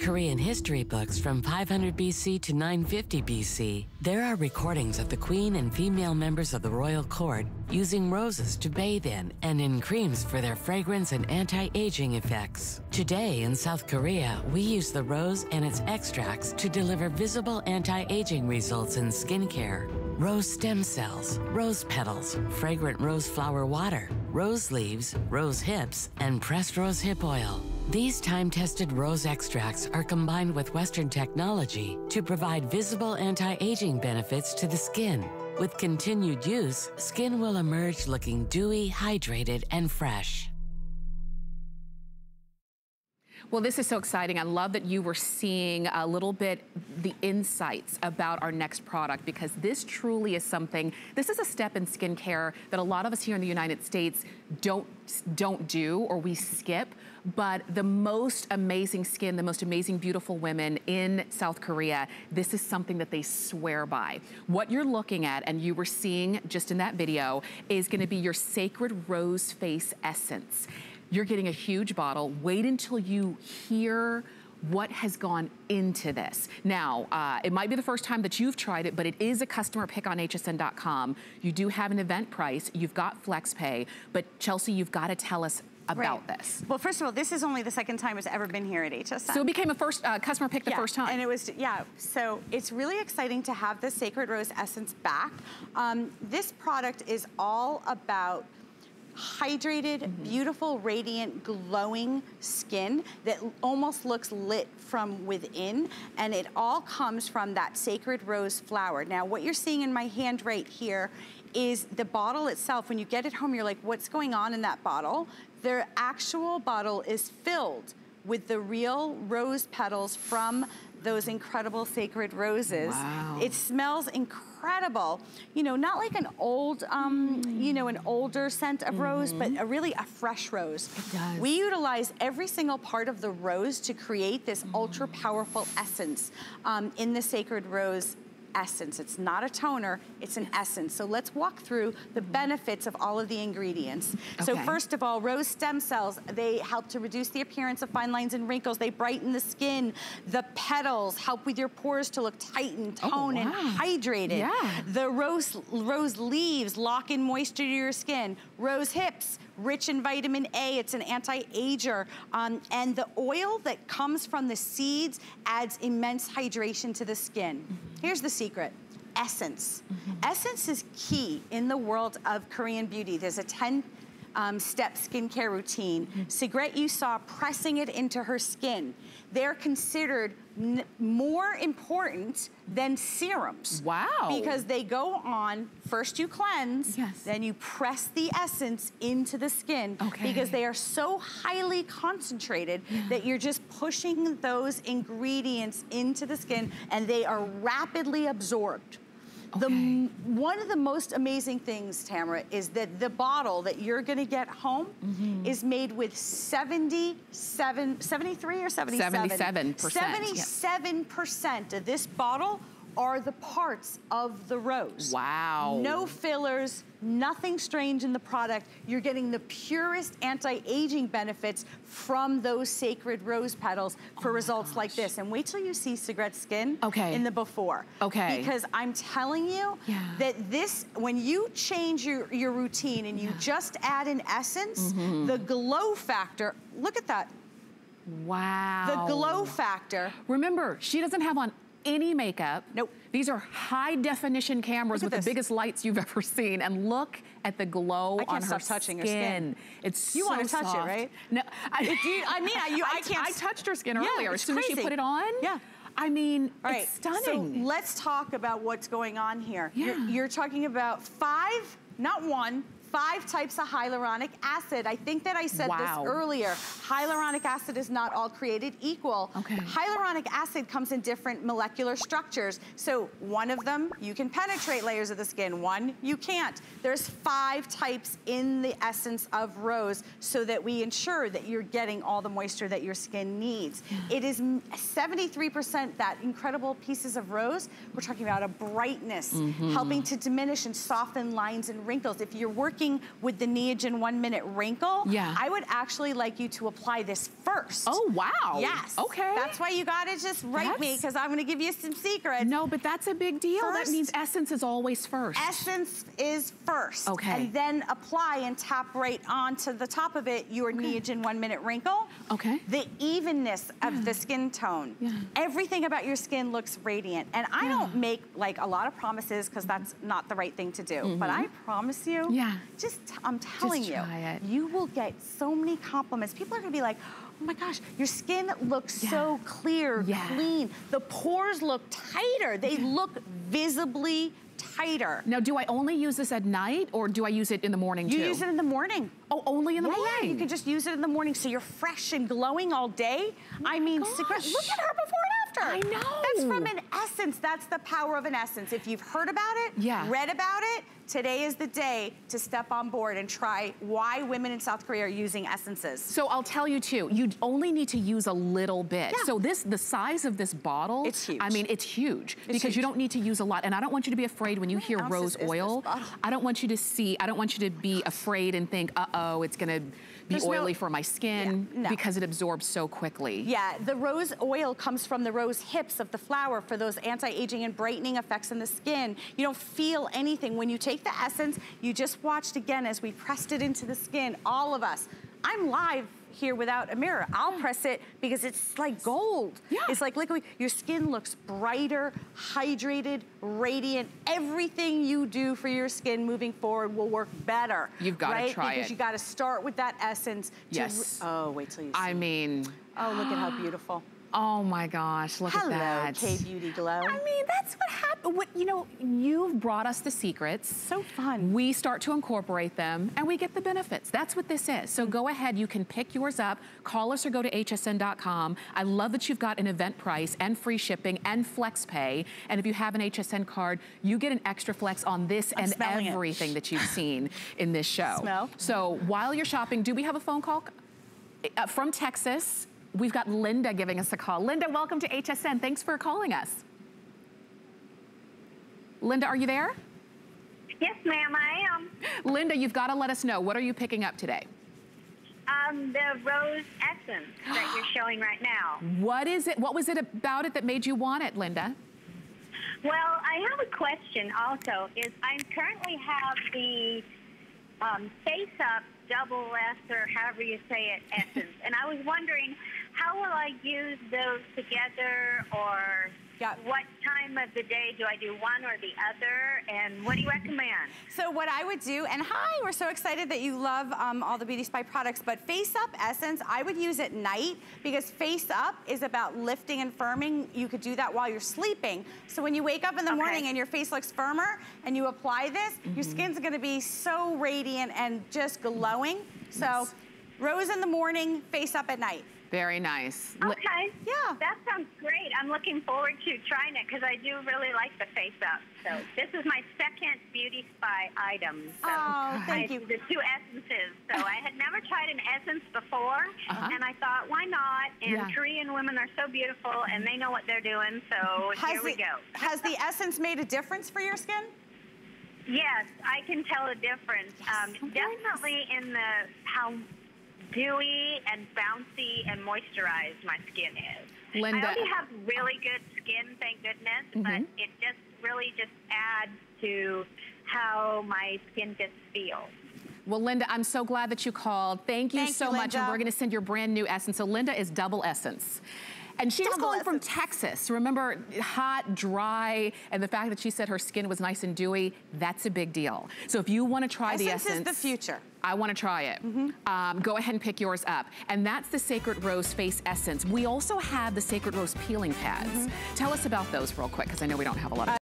Korean history books from 500 BC to 950 BC, there are recordings of the queen and female members of the royal court using roses to bathe in and in creams for their fragrance and anti-aging effects. Today in South Korea, we use the rose and its extracts to deliver visible anti-aging results in skincare. Rose stem cells, rose petals, fragrant rose flower water, rose leaves, rose hips, and pressed rose hip oil. These time-tested rose extracts are combined with Western technology to provide visible anti-aging benefits to the skin. With continued use, skin will emerge looking dewy, hydrated, and fresh. Well, this is so exciting. I love that you were seeing a little bit the insights about our next product because this truly is something, this is a step in skincare that a lot of us here in the United States don't, don't do or we skip. But the most amazing skin, the most amazing beautiful women in South Korea, this is something that they swear by. What you're looking at, and you were seeing just in that video, is gonna be your Sacred Rose Face Essence. You're getting a huge bottle. Wait until you hear what has gone into this. Now, uh, it might be the first time that you've tried it, but it is a customer pick on hsn.com. You do have an event price. You've got FlexPay, but Chelsea, you've got to tell us about right. this. Well, first of all, this is only the second time it's ever been here at HSN. So it became a first uh, customer pick the yeah, first time. And it was, yeah, so it's really exciting to have the Sacred Rose Essence back. Um, this product is all about hydrated, mm -hmm. beautiful, radiant, glowing skin that almost looks lit from within. And it all comes from that sacred rose flower. Now, what you're seeing in my hand right here is the bottle itself. When you get it home, you're like, what's going on in that bottle? The actual bottle is filled with the real rose petals from those incredible sacred roses. Wow. It smells incredible. You know, not like an old, um, mm. you know, an older scent of mm -hmm. rose, but a really a fresh rose. It does. We utilize every single part of the rose to create this mm. ultra powerful essence um, in the sacred rose essence. It's not a toner, it's an essence. So let's walk through the benefits of all of the ingredients. Okay. So first of all, rose stem cells, they help to reduce the appearance of fine lines and wrinkles. They brighten the skin. The petals help with your pores to look tight oh, and toned oh, wow. and hydrated. Yeah. The rose, rose leaves lock in moisture to your skin. Rose hips, rich in vitamin A. It's an anti-ager. Um, and the oil that comes from the seeds adds immense hydration to the skin. Mm -hmm. Here's the secret essence. Mm -hmm. Essence is key in the world of Korean beauty. There's a 10 um, step skincare routine. Mm -hmm. Sigret you saw pressing it into her skin. They're considered more important than serums. Wow. Because they go on, first you cleanse, yes. then you press the essence into the skin. Okay. Because they are so highly concentrated yeah. that you're just pushing those ingredients into the skin and they are rapidly absorbed. Okay. The, one of the most amazing things, Tamara, is that the bottle that you're gonna get home mm -hmm. is made with 77, 73 or 77? 77%. 77% of this bottle are the parts of the rose. Wow. No fillers, nothing strange in the product. You're getting the purest anti-aging benefits from those sacred rose petals for oh results like this. And wait till you see cigarette skin okay. in the before. Okay. Because I'm telling you yeah. that this, when you change your, your routine and you yeah. just add an essence, mm -hmm. the glow factor, look at that. Wow. The glow factor. Remember, she doesn't have on any makeup. Nope. These are high definition cameras with this. the biggest lights you've ever seen. And look at the glow on her touching skin. her skin. It's You so want to touch soft. it, right? No, I, you, I mean, I, you, I, I can't. I touched her skin yeah, earlier. As soon crazy. as she put it on. Yeah. I mean, right. it's stunning. So let's talk about what's going on here. Yeah. You're, you're talking about five, not one, five types of hyaluronic acid. I think that I said wow. this earlier. Hyaluronic acid is not all created equal. Okay. Hyaluronic acid comes in different molecular structures. So one of them, you can penetrate layers of the skin. One, you can't. There's five types in the essence of rose so that we ensure that you're getting all the moisture that your skin needs. It is 73% that incredible pieces of rose. We're talking about a brightness, mm -hmm. helping to diminish and soften lines and wrinkles. If you're working working with the Neogen one minute wrinkle, yeah. I would actually like you to apply this first. Oh, wow. Yes. Okay. That's why you gotta just write that's... me, because I'm gonna give you some secrets. No, but that's a big deal. First, that means essence is always first. Essence is first. Okay. And then apply and tap right onto the top of it your okay. Neogen one minute wrinkle. Okay. The evenness of yeah. the skin tone. Yeah. Everything about your skin looks radiant. And I yeah. don't make like a lot of promises because that's not the right thing to do. Mm -hmm. But I promise you, yeah. Just I'm telling just you, you will get so many compliments. People are gonna be like, oh my gosh, your skin looks yeah. so clear, yeah. clean. The pores look tighter. They yeah. look visibly tighter. Now, do I only use this at night or do I use it in the morning you too? You use it in the morning. Oh, only in the yeah, morning? Yeah, you can just use it in the morning so you're fresh and glowing all day. Oh I mean, look at her before and after. I know. That's from an essence. That's the power of an essence. If you've heard about it, yeah. read about it, today is the day to step on board and try why women in South Korea are using essences. So I'll tell you too, you only need to use a little bit. Yeah. So this, the size of this bottle, it's huge. I mean, it's huge it's because huge. you don't need to use a lot. And I don't want you to be afraid when you hear rose oil. I don't want you to see, I don't want you to be afraid and think, uh-oh, it's gonna be There's oily no, for my skin yeah, no. because it absorbs so quickly. Yeah, the rose oil comes from the rose hips of the flower for those anti-aging and brightening effects in the skin. You don't feel anything. When you take the essence, you just watched again as we pressed it into the skin, all of us. I'm live here without a mirror. I'll press it because it's like gold. Yeah. It's like liquid. Your skin looks brighter, hydrated, radiant. Everything you do for your skin moving forward will work better. You've got right? to try because it. Because you got to start with that essence. yes. oh, wait till you see. I mean. Oh, look at how beautiful. Oh my gosh, look Hello, at that. Hello, K-Beauty Glow. I mean, that's what happened. What, you know, you've brought us the secrets. So fun. We start to incorporate them and we get the benefits. That's what this is. So go ahead, you can pick yours up, call us or go to hsn.com. I love that you've got an event price and free shipping and flex pay. And if you have an HSN card, you get an extra flex on this I'm and everything it. that you've seen in this show. Smell. So while you're shopping, do we have a phone call? Uh, from Texas, We've got Linda giving us a call. Linda, welcome to HSN. Thanks for calling us. Linda, are you there? Yes, ma'am, I am. Linda, you've got to let us know. What are you picking up today? Um, the rose essence that you're showing right now. What is it? What was it about it that made you want it, Linda? Well, I have a question also. Is I currently have the um, Face Up Double S or however you say it essence, and I was wondering how will I use those together or yeah. what time of the day do I do one or the other and what do you recommend? So what I would do, and hi, we're so excited that you love um, all the Beauty Spy products, but Face Up Essence, I would use at night because Face Up is about lifting and firming. You could do that while you're sleeping. So when you wake up in the okay. morning and your face looks firmer and you apply this, mm -hmm. your skin's gonna be so radiant and just glowing. So yes. rose in the morning, face up at night. Very nice. Okay. Yeah. That sounds great. I'm looking forward to trying it because I do really like the face up. So this is my second Beauty Spy item. So oh, thank I, you. The two essences. So I had never tried an essence before, uh -huh. and I thought, why not? And yeah. Korean women are so beautiful, and they know what they're doing. So has here we go. has the essence made a difference for your skin? Yes, I can tell a difference. Yes, um, definitely nice. in the how dewy and bouncy and moisturized my skin is. Linda. I already have really good skin, thank goodness, mm -hmm. but it just really just adds to how my skin just feels. Well, Linda, I'm so glad that you called. Thank you Thank so you, much. And we're going to send your brand new essence. So Linda is double essence. And she's calling from Texas. Remember, hot, dry, and the fact that she said her skin was nice and dewy, that's a big deal. So if you want to try essence the essence. is the future. I want to try it. Mm -hmm. um, go ahead and pick yours up. And that's the Sacred Rose Face Essence. We also have the Sacred Rose Peeling Pads. Mm -hmm. Tell us about those real quick, because I know we don't have a lot of